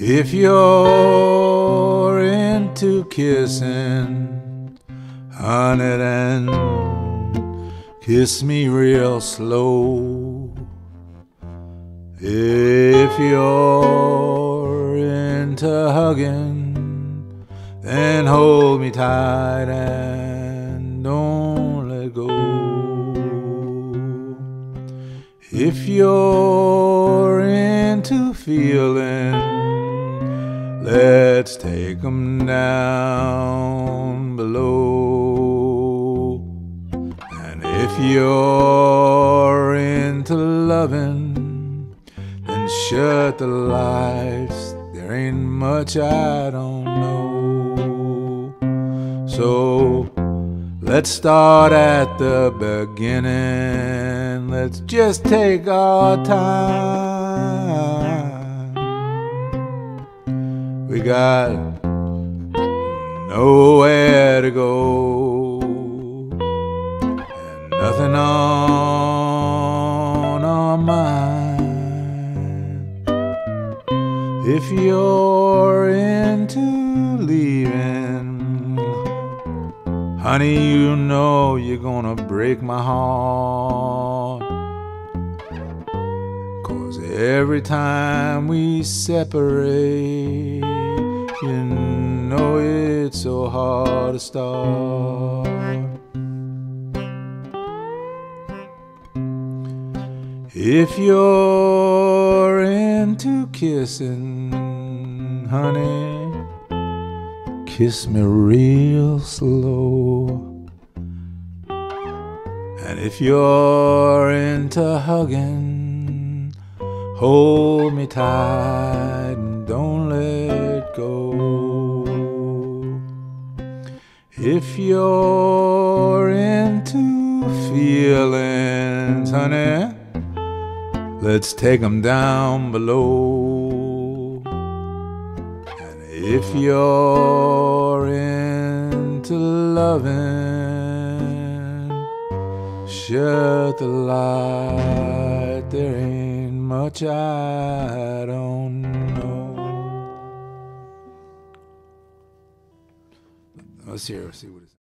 If you're into kissing, honey, then kiss me real slow. If you're into hugging, then hold me tight and don't let go. If you're into feeling, Let's take 'em down below. And if you're into loving, then shut the lights. There ain't much I don't know. So let's start at the beginning. Let's just take our time. We got nowhere to go and nothing on our mind. If you're into leaving, honey, you know you're gonna break my heart. Cause every time we separate, you know it's so hard to start. If you're into kissing, honey, kiss me real slow. And if you're into hugging, hold me tight and don't let go. If you're into feelings, honey, let's take 'em down below. And if you're into loving, shut the light. There ain't much I don't know. Let's hear. Let's see what it's.